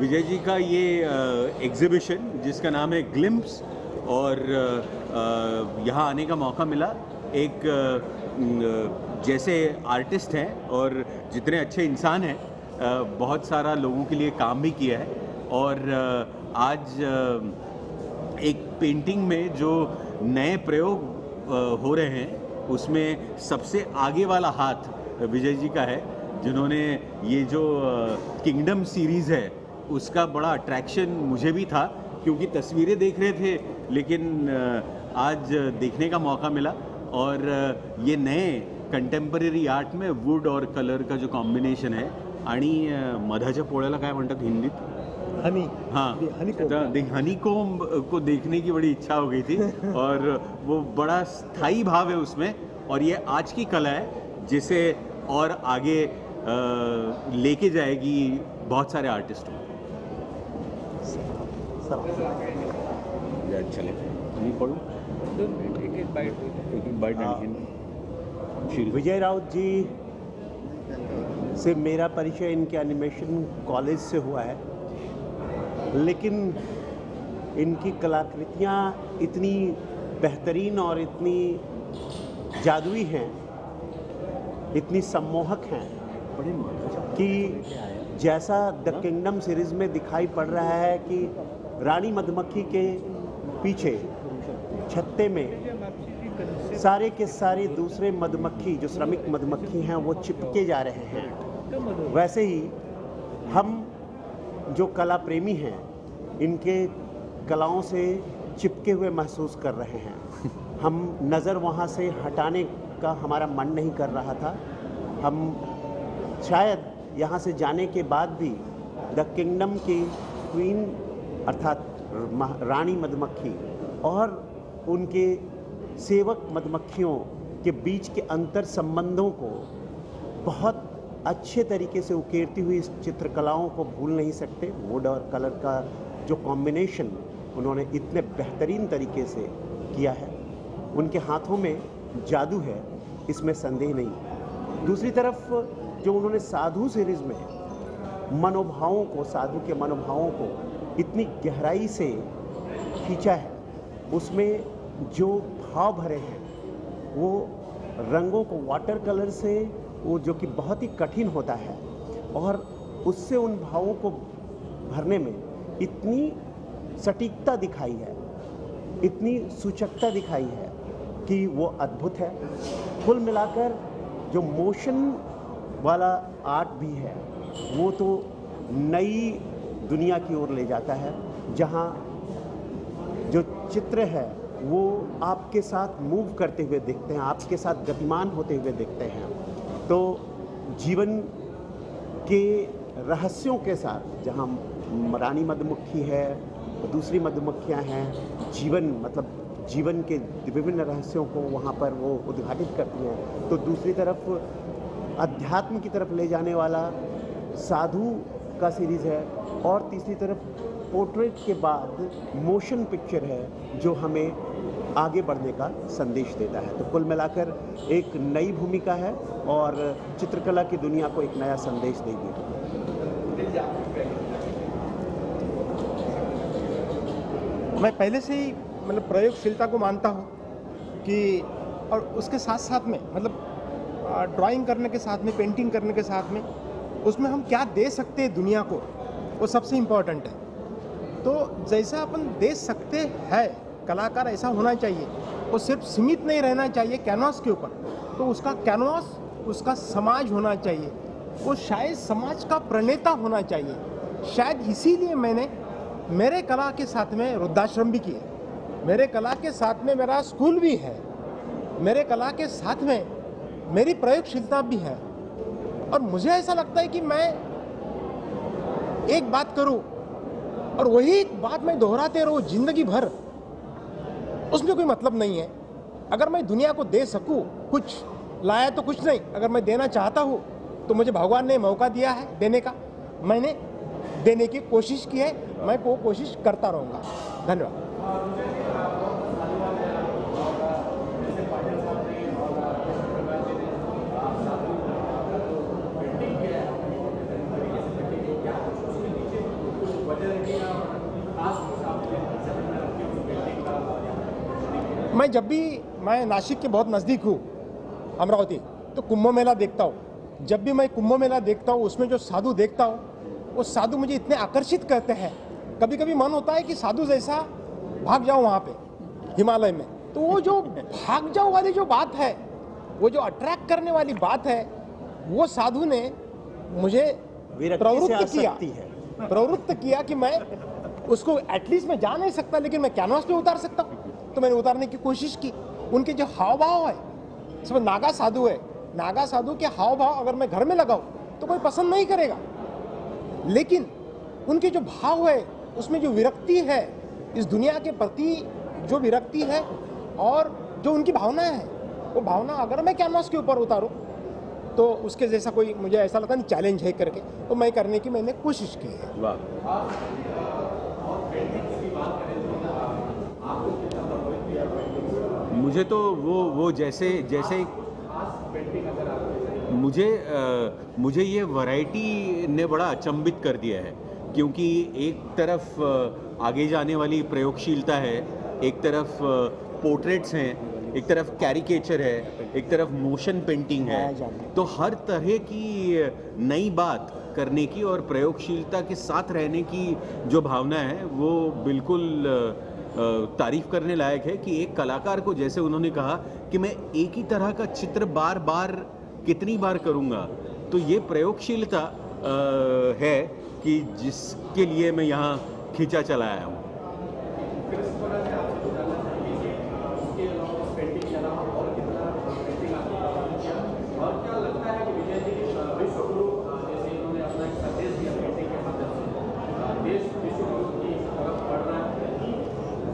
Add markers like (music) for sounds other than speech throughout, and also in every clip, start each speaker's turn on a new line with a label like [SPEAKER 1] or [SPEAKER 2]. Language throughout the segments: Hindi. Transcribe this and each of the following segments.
[SPEAKER 1] विजय जी का ये एग्ज़िबिशन जिसका नाम है ग्लिम्स और यहाँ आने का मौका मिला। एक जैसे आर्टिस्ट हैं और जितने अच्छे इंसान हैं बहुत सारा लोगों के लिए काम भी किया है। और आज एक पेंटिंग में जो नए प्रयोग हो रहे हैं, उसमें सबसे आगे वाला हाथ विजय जी का है, जिन्होंने ये जो किंगडम सीरीज़ है उसका बड़ा अट्रैक्शन मुझे भी था क्योंकि तस्वीरें देख रहे थे लेकिन आज देखने का मौका मिला और ये नए कंटेम्पररी आर्ट में वुड और कलर का जो कॉम्बिनेशन आहे आणि मधाच्या पोळ्याला काय म्हणतात हिंदीत?
[SPEAKER 2] हनी.
[SPEAKER 1] हाँ.
[SPEAKER 2] हनी
[SPEAKER 1] हनी कोम्ब को देखने की बड़ी इच्छा हो गई थी (laughs) और वो बड़ा स्थायी भाव है उसमें और ये आज की कला है जिसे और आगे लेके जाएगी बहुत सारे आर्टिस्टों चले मी पढ़ू एक एक बाइट एक एक बाइट
[SPEAKER 2] विजय राउत जी से मेरा परिचय इनके एनिमेशन कॉलेज से हुआ है। लेकिन इनकी कलाकृतियाँ इतनी बेहतरीन और इतनी जादुई हैं इतनी सम्मोहक हैं कि जैसा द किंगडम सीरीज़ में दिखाई पड़ रहा है कि रानी मधुमक्खी के पीछे, छत्ते में, सारे के सारे दूसरे मधुमक्खी, जो श्रमिक मधुमक्खी हैं, वो चिपके जा रहे हैं। वैसे ही, हम जो कला प्रेमी हैं, इनके कलाओं से चिपके हुए महसूस कर रहे हैं। हम नज़र वहाँ से हटाने का हमारा मन नहीं कर रहा था। हम शायद यहाँ से जाने के बाद भी, द किंगडम की क्वीन अर्थात रानी मधुमक्खी और उनके सेवक मधुमक्खियों के बीच के अंतर संबंधों को बहुत अच्छे तरीके से उकेरती हुई इस चित्रकलाओं को भूल नहीं सकते। वुड और कलर का जो कॉम्बिनेशन उन्होंने इतने बेहतरीन तरीके से किया है। उनके हाथों में जादू है, इसमें संदेह नहीं। दूसरी तरफ़ जो उन्होंने साधु सीरीज़ में मनोभावों को, साधु के मनोभावों को इतनी गहराई से खींचा है, उसमें जो भाव भरे हैं, वो रंगों को वाटर कलर से वो जो कि बहुत ही कठिन होता है और उससे उन भावों को भरने में इतनी सटीकता दिखाई है, इतनी सूचकता दिखाई है कि वो अद्भुत है। कुल मिलाकर जो मोशन वाला आर्ट भी है, वो तो नई दुनिया की ओर ले जाता है, जहाँ जो चित्र है, वो आपके साथ मूव करते हुए देखते हैं, आपके साथ गतिमान होते हुए देखते हैं। तो जीवन के रहस्यों के साथ, जहाँ रानी मधुमक्खी है, दूसरी मधुमक्खियाँ हैं, जीवन मतलब जीवन के विभिन्न रहस्यों को वहाँ पर वो उद्घाटित करती हैं तो दूसरी तरफ़ अध्यात्म की तरफ़ ले जाने वाला साधु का सीरीज़ है और तीसरी तरफ़ पोर्ट्रेट के बाद मोशन पिक्चर है जो हमें आगे बढ़ने का संदेश देता है। तो कुल मिलाकर एक नई भूमिका है और चित्रकला की दुनिया को एक नया संदेश देगी।
[SPEAKER 3] मैं पहले से ही मतलब प्रयोगशीलता को मानता हूँ कि और उसके साथ साथ में मतलब ड्राइंग करने के साथ में पेंटिंग करने के साथ में उसमें हम क्या दे सकते हैं दुनिया को? वो सबसे इम्पोर्टेंट है। तो जैसा अपन दे सकते हैं, कलाकार ऐसा होना चाहिए। वो सिर्फ़ सीमित नहीं रहना चाहिए कैनवास के ऊपर। तो उसका कैनवास, उसका समाज होना चाहिए। वो शायद समाज का प्रणेता होना चाहिए। शायद इसीलिए मैंने मेरे कला के साथ में वृद्धाश्रम भी किए। मेरे कला के साथ में मेरा स्कूल भी है। मेरे कला के साथ में मेरी प्रयोगशीलता भी है। और मुझे ऐसा लगता है कि मैं एक बात करूँ, और वही बात मैं दोहराते रहूँ ज़िंदगी भर, उसमें कोई मतलब नहीं है। अगर मैं दुनिया को दे सकूँ, कुछ लाया तो कुछ नहीं। अगर मैं देना चाहता हूँ तो मुझे भगवान ने मौका दिया है देने का। मैंने देने की कोशिश की है, मैं वो कोशिश करता रहूँगा। धन्यवाद। मैं जब भी मैं नासिक के बहुत नज़दीक हूँ अमरावती तो कुंभ मेला देखता हूँ। जब भी मैं कुंभ मेला देखता हूँ उसमें जो साधु देखता हूँ वो साधु मुझे इतने आकर्षित करते हैं। कभी कभी मन होता है कि साधु जैसा भाग जाऊँ वहाँ पे हिमालय में। तो वो जो भाग जाओ वाली जो बात है वो जो अट्रैक्ट करने वाली बात है वो साधु ने मुझे प्रवृत्त किया।
[SPEAKER 2] है।
[SPEAKER 3] प्रवृत्त किया कि मैं उसको एटलीस्ट मैं जा नहीं सकता, लेकिन मैं कैनवास पे उतार सकता हूँ। तो मैंने उतारने की कोशिश की। उनके जो हाव भाव है, इसमें नागा साधु है। नागा साधु के हाव भाव अगर मैं घर में लगाऊँ तो कोई पसंद नहीं करेगा। लेकिन उनके जो भाव है, उसमें जो विरक्ति है, इस दुनिया के प्रति जो विरक्ति है और जो उनकी भावना है, वो भावना अगर मैं कैनवास के ऊपर उतारूं तो उसके जैसा कोई मुझे ऐसा लगता नहीं चैलेंज है करके। तो मैं करने की मैंने कोशिश की है।
[SPEAKER 1] मुझे तो वो वो जैसे जैसे मुझे अ, मुझे ये वैरायटी ने बड़ा अचंभित कर दिया है क्योंकि एक तरफ़ आगे जाने वाली प्रयोगशीलता है एक तरफ़ पोर्ट्रेट्स हैं एक तरफ़ कैरिकेचर है एक तरफ़ मोशन पेंटिंग है। तो हर तरह की नई बात करने की और प्रयोगशीलता के साथ रहने की जो भावना है वो बिल्कुल तारीफ़ करने लायक है कि एक कलाकार को जैसे उन्होंने कहा कि मैं एक ही तरह का चित्र बार बार कितनी बार करूँगा तो ये प्रयोगशीलता है कि जिसके लिए मैं यहाँ खींचा चला आया हूँ।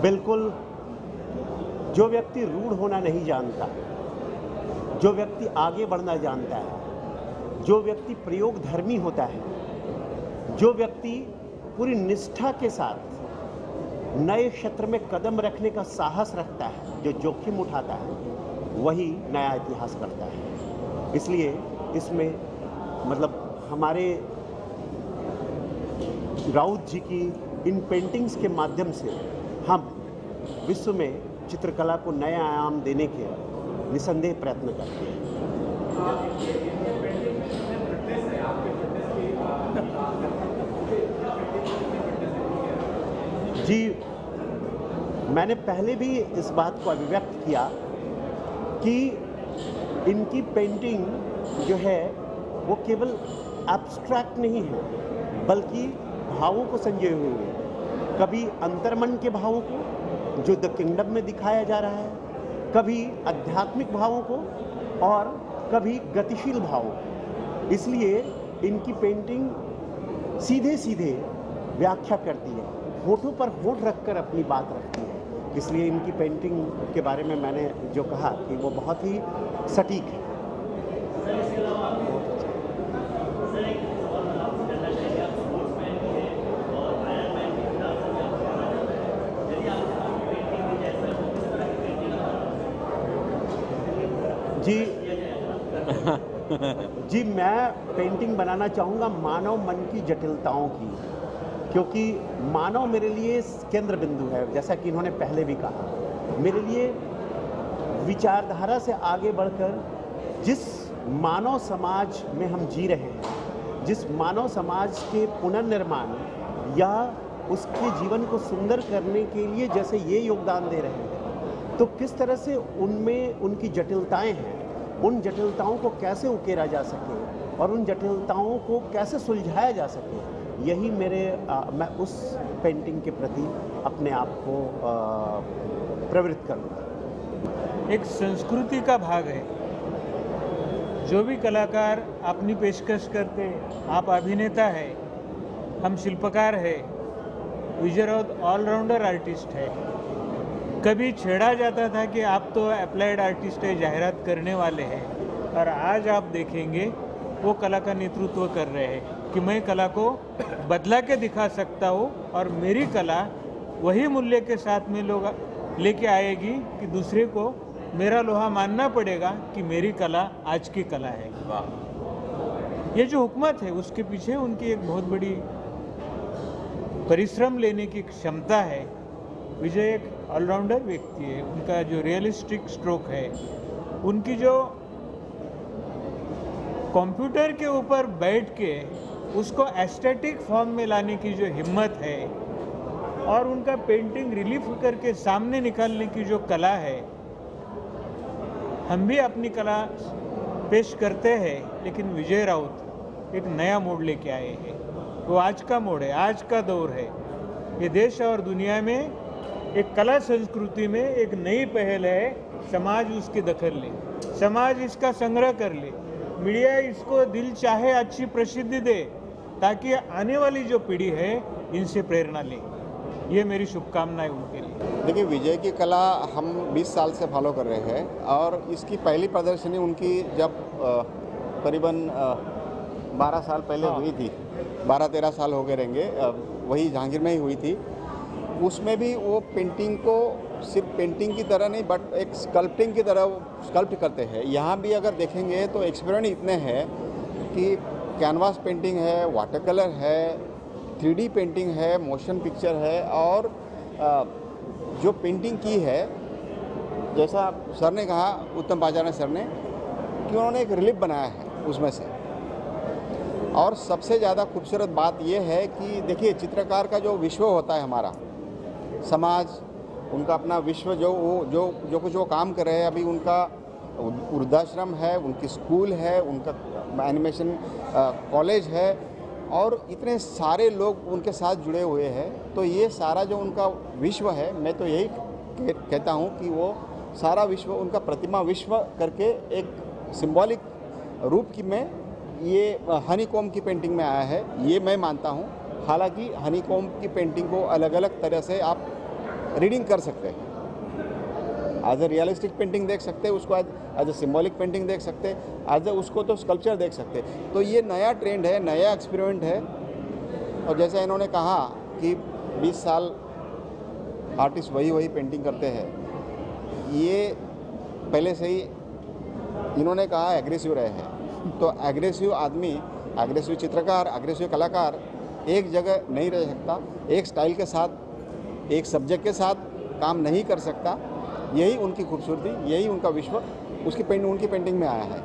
[SPEAKER 2] बिल्कुल, जो व्यक्ति रूढ़ होना नहीं जानता, जो व्यक्ति आगे बढ़ना जानता है, जो व्यक्ति प्रयोग धर्मी होता है, जो व्यक्ति पूरी निष्ठा के साथ नए क्षेत्र में कदम रखने का साहस रखता है, जो जोखिम उठाता है, वही नया इतिहास करता है। इसलिए इसमें मतलब हमारे राउत जी की इन पेंटिंग्स के माध्यम से हम विश्व में चित्रकला को नए आयाम देने के निसंदेह प्रयत्न करते हैं। जी, मैंने पहले भी इस बात को अभिव्यक्त किया कि इनकी पेंटिंग जो है, वो केवल एब्स्ट्रैक्ट नहीं है, बल्कि भावों को संजोए हुए है। कभी अंतर्मन के भावों को जो द किंगडम में दिखाया जा रहा है, कभी आध्यात्मिक भावों को और कभी गतिशील भावों को। इसलिए इनकी पेंटिंग सीधे सीधे व्याख्या करती है, होठों पर होठ रखकर अपनी बात रखती है। इसलिए इनकी पेंटिंग के बारे में मैंने जो कहा कि वो बहुत ही सटीक है। जी। (laughs) जी, मैं पेंटिंग बनाना चाहूँगा मानव मन की जटिलताओं की, क्योंकि मानव मेरे लिए केंद्र बिंदु है, जैसा कि इन्होंने पहले भी कहा। मेरे लिए विचारधारा से आगे बढ़कर जिस मानव समाज में हम जी रहे हैं, जिस मानव समाज के पुनर्निर्माण या उसके जीवन को सुंदर करने के लिए जैसे ये योगदान दे रहे हैं तो किस तरह से उनमें उनकी जटिलताएँ हैं? उन जटिलताओं को कैसे उकेरा जा सके? और उन जटिलताओं को कैसे सुलझाया जा सके? यही मेरे आ, मैं उस पेंटिंग के प्रति अपने आप को प्रवृत्त करूँगा।
[SPEAKER 4] एक संस्कृति का भाग है। जो भी कलाकार अपनी पेशकश करते आप अभिनेता है हम शिल्पकार है विजय ऑलराउंडर आर्टिस्ट है। कभी छेड़ा जाता था कि आप तो अप्लाइड आर्टिस्ट है जाहिरात करने वाले हैं। और आज आप देखेंगे वो कला का नेतृत्व कर रहे हैं कि मैं कला को बदला के दिखा सकता हूँ और मेरी कला वही मूल्य के साथ में लोग लेके आएगी कि दूसरे को मेरा लोहा मानना पड़ेगा कि मेरी कला आज की कला है।
[SPEAKER 1] वाह।
[SPEAKER 4] ये जो हुकूमत है उसके पीछे उनकी एक बहुत बड़ी परिश्रम लेने की क्षमता है। विजय एक ऑलराउंडर व्यक्ति है, उनका जो रियलिस्टिक स्ट्रोक है, उनकी जो कंप्यूटर के ऊपर बैठ के उसको एस्थेटिक फॉर्म में लाने की जो हिम्मत है और उनका पेंटिंग रिलीफ करके सामने निकालने की जो कला है, हम भी अपनी कला पेश करते हैं, लेकिन विजय राउत एक नया मोड़ लेके आए हैं। वो आज का मोड़ है, आज का दौर है। ये देश और दुनिया में एक कला संस्कृति में एक नई पहल है समाज उसकी दखल ले। समाज इसका संग्रह कर ले। मीडिया इसको दिल चाहे अच्छी प्रसिद्धि दे ताकि आने वाली जो पीढ़ी है इनसे प्रेरणा ले। ये मेरी शुभकामनाएँ उनके लिए।
[SPEAKER 5] देखिए विजय की कला हम 20 साल से फॉलो कर रहे हैं और इसकी पहली प्रदर्शनी उनकी जब करीबन अ, 12 साल पहले हुई थी 12-13 साल हो गए रहेंगे वही जहांगीर में ही हुई थी। उसमें भी वो पेंटिंग को सिर्फ़ पेंटिंग की तरह नहीं बट एक स्कल्पटिंग की तरह स्कल्प्ट करते हैं। यहाँ भी अगर देखेंगे तो एक्सपेरिमेंट इतने हैं कि कैनवास पेंटिंग है वाटर कलर है थ्री पेंटिंग है मोशन पिक्चर है, और जो पेंटिंग की है, जैसा सर ने कहा, उत्तम पाचारण सर ने, कि उन्होंने एक रिलीफ बनाया है उसमें से। और सबसे ज़्यादा खूबसूरत बात यह है कि देखिए, चित्रकार का जो विश्व होता है हमारा समाज, उनका अपना विश्व जो वो, जो जो कुछ वो काम कर रहे हैं, अभी उनका वृद्धाश्रम है, उनकी स्कूल है, उनका एनिमेशन कॉलेज है और इतने सारे लोग उनके साथ जुड़े हुए हैं। तो ये सारा जो उनका विश्व है, मैं तो यही कहता हूँ कि वो सारा विश्व, उनका प्रतिमा विश्व करके एक सिंबॉलिक रूप की में ये हनी कॉम की पेंटिंग में आया है। ये मैं मानता हूँ। हालाँकि हनी कॉम की पेंटिंग को अलग अलग तरह से आप रीडिंग कर सकते हैं। एज ए रियलिस्टिक पेंटिंग देख सकते हैं, उसको एज ए सिम्बॉलिक पेंटिंग देख सकते हैं एज ए उसको तो स्कल्पचर देख सकते हैं। तो ये नया ट्रेंड है, नया एक्सपेरिमेंट है। और जैसे इन्होंने कहा कि 20 साल आर्टिस्ट वही वही पेंटिंग करते हैं। ये पहले से ही इन्होंने कहा एग्रेसिव रहे हैं। तो एग्रेसिव आदमी एग्रेसिव चित्रकार एग्रेसिव कलाकार एक जगह नहीं रह सकता, एक स्टाइल के साथ, एक सब्जेक्ट के साथ काम नहीं कर सकता, यही उनकी खूबसूरती, यही उनका विश्व, उसकी पेंट उनकी पेंटिंग में आया है।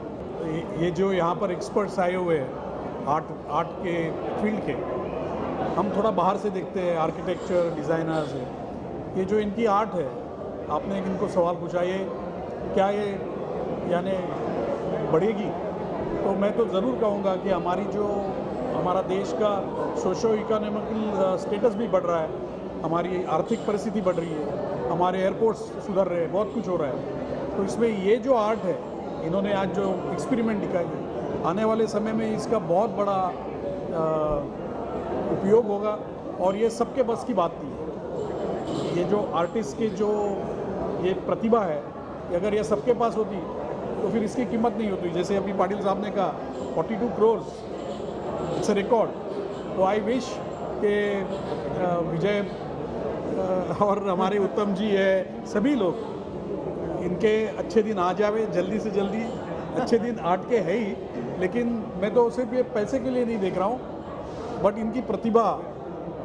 [SPEAKER 6] ये- ये जो यहाँ पर एक्सपर्ट्स आए हुए हैं आर्ट आर्ट के फ़ील्ड के, हम थोड़ा बाहर से देखते हैं आर्किटेक्चर डिज़ाइनर्स ये जो इनकी आर्ट है, आपने इनको सवाल पूछा ये क्या ये, यानी, बढ़ेगी? तो मैं तो ज़रूर कहूँगा कि हमारी जो हमारा देश का सोशो इकोनॉमिकल स्टेटस भी बढ़ रहा है। हमारी आर्थिक परिस्थिति बढ़ रही है। हमारे एयरपोर्ट्स सुधर रहे हैं, बहुत कुछ हो रहा है। तो इसमें ये जो आर्ट है, इन्होंने आज जो एक्सपेरिमेंट दिखाई है, आने वाले समय में इसका बहुत बड़ा उपयोग होगा। और ये सबके बस की बात नहीं है ये जो आर्टिस्ट के जो, ये प्रतिभा है अगर ये सबके पास होती तो फिर इसकी कीमत नहीं होती। जैसे अभी पाटिल साहब ने कहा, 42 टू इट्स अ रिकॉर्ड तो आई विश के विजय और हमारे उत्तम जी है, सभी लोग, इनके अच्छे दिन आ जावे, जल्दी से जल्दी। अच्छे दिन आर्ट के है ही, लेकिन मैं तो सिर्फ़ ये पैसे के लिए नहीं देख रहा हूँ बट इनकी प्रतिभा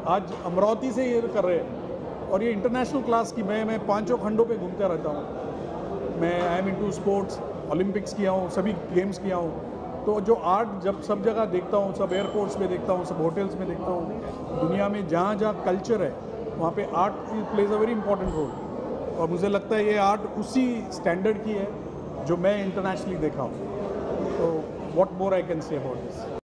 [SPEAKER 6] आज अमरावती से ये कर रहे हैं। और ये इंटरनेशनल क्लास की, मैं मैं पाँचों खंडों पे घूमता रहता हूँ। मैं I am into sports Olympics किया हूँ, सभी गेम्स किया हूँ। तो जो आर्ट जब सब जगह देखता हूँ, सब एयरपोर्ट्स में देखता हूँ, सब होटल्स में देखता हूँ, दुनिया में जहाँ जहाँ कल्चर है, वहाँ पे art plays a very important role और मुझे लगता है ये आर्ट उसी स्टैंडर्ड की है जो मैं इंटरनेशनली देखा हूँ. तो what more I can say about this